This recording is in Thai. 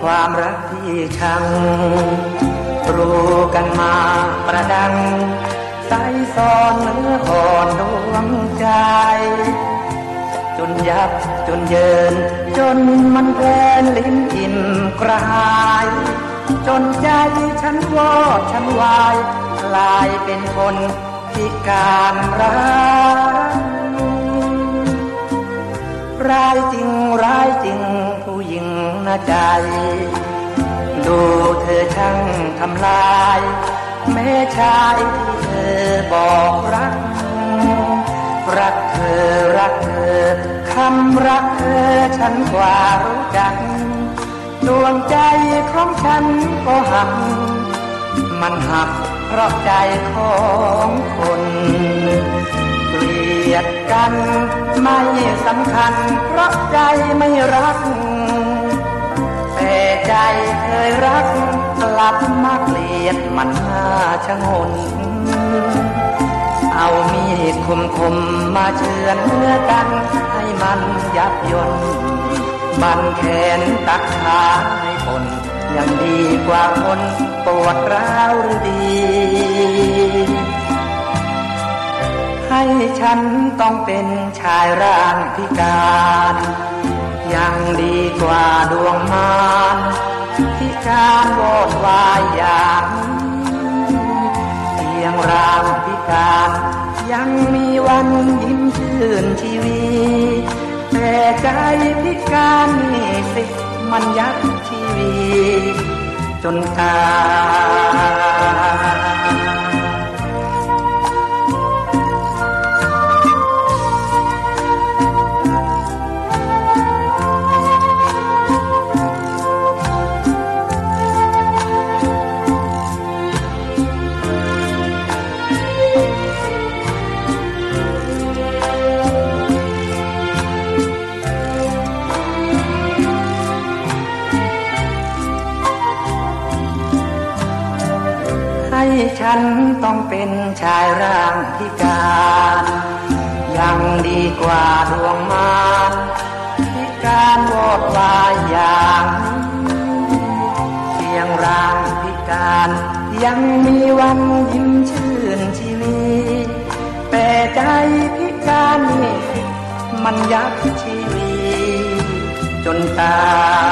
ความรักที่ชัง รู้กันมาประดังใสซอนเนื้ออ่อนดวงใจ จนยับจนเยิน จนมันแกลนลิ้นอิ่มกระหาย จนใจฉันวอดฉันวายกลายเป็นคนพิการร้ายร้ายจริงร้ายจริง หญิงน่าใจ ดูเธอช่างทำลาย แม่ชายที่เธอบอกรัก รักเธอรักเธอคำรักเธอฉันกว่ารู้จัก ดวงใจของฉันก็หัก มันหักเพราะใจของคนเกลียดกันไม่สำคัญเพราะใจไม่รัก ดมันน่าชะงน เอามีดคมคมมาเชือนเนื้อกัน ให้มันยับยนบันแขนตักขาให้คนยังดีกว่าคนปวดร้าวหรือดี ให้ฉันต้องเป็นชายร่างพิการ ยังดีกว่าางพิการยังมีวันยิ้มชื่นชีวีแต่ใจพิการนี่สิมันยักชีวี จนตาย ฉันต้องเป็นชายร่างพิการ ยังดีกว่าดวงมารพิการวอดวายอย่างเพียงร่างพิการ ยังมีวันยิ้มชื่นชีวีแต่ใจพิการนี่มันยักชีวีจนตาย